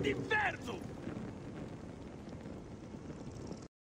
d'inferno!